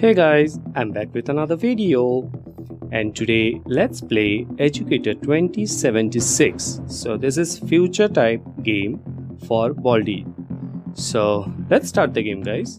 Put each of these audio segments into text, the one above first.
Hey guys, I'm back with another video and today let's play Educator 2076. So this is future type game for Baldi. So let's start the game guys.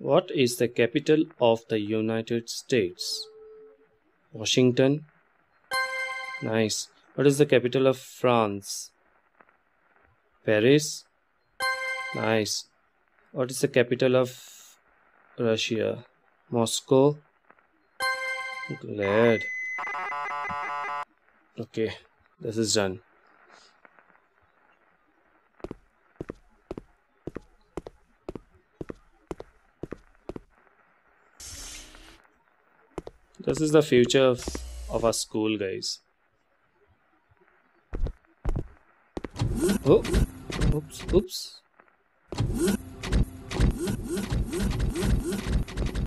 What is the capital of the United States? Washington. Nice. What is the capital of France? Paris. Nice. What is the capital of Russia? Moscow. Glad. Okay, this is done. This is the future of, of our school, guys. Oh, oops, oops.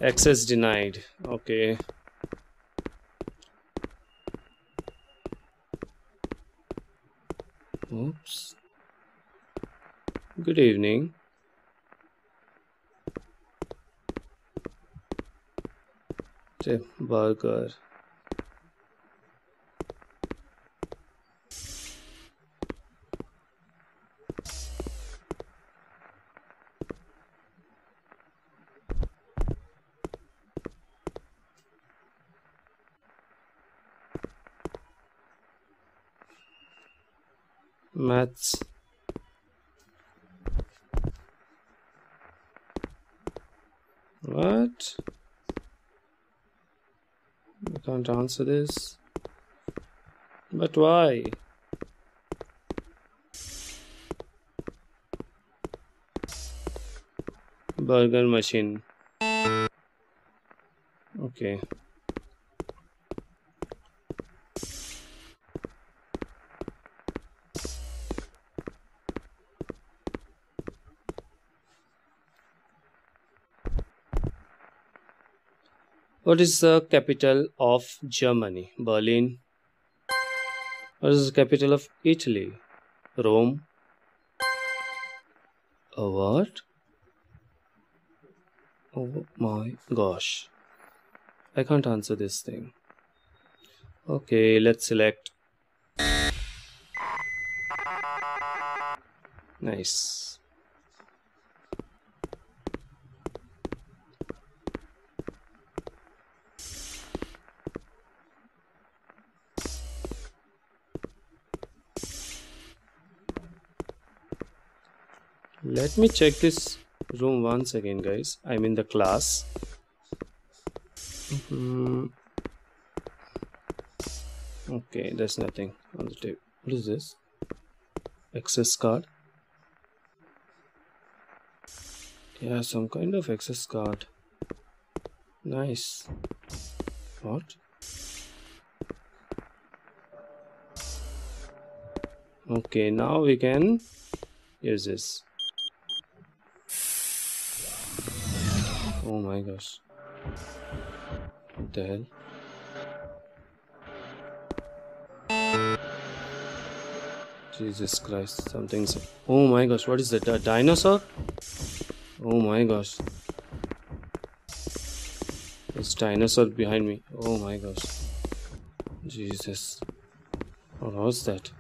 Access denied. Okay. Oops. Good evening. Burger maths what I can't answer this. But why? Burger machine. Okay. What is the capital of Germany? Berlin. What is the capital of Italy? Rome. A what? Oh my gosh. I can't answer this thing. Okay, let's select. Nice. Let me check this room once again guys. I'm in the class. Mm -hmm. okay there's nothing on the table. What is this? Access card? Yeah some kind of access card. Nice. What? Okay now we can use this Oh my gosh. What the hell? Jesus Christ, something's. Oh my gosh, what is that? A dinosaur? Oh my gosh. There's dinosaur behind me. Oh my gosh. Jesus. What was that?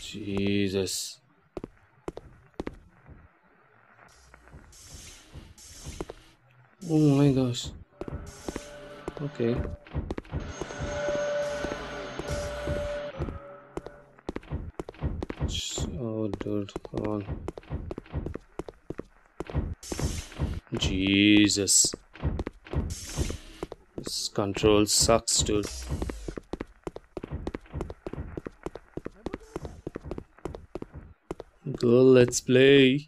Jesus. Oh my gosh. Okay. Oh, dude, come on. Jesus. This control sucks, dude. Go, let's play.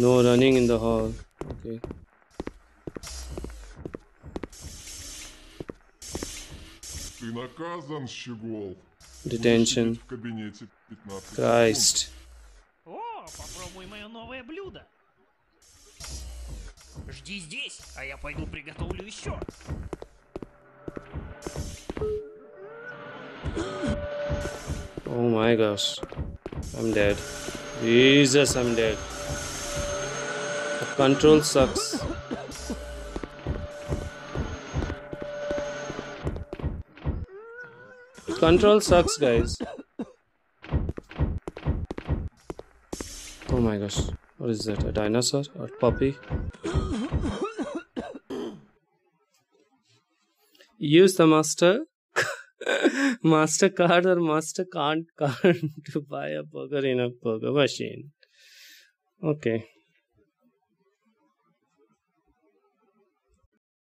No running in the hall. Okay. Ты наказан, Щегол. Detention. в кабинете 15 Christ. О, попробуй мое новое блюдо. Жди здесь, а я пойду приготовлю еще. Oh my gosh. I'm dead. Jesus, I'm dead. Control sucks. Control sucks, guys. Oh my gosh. What is that? A dinosaur or puppy? Use the master master card or master can't card to buy a burger in a burger machine okay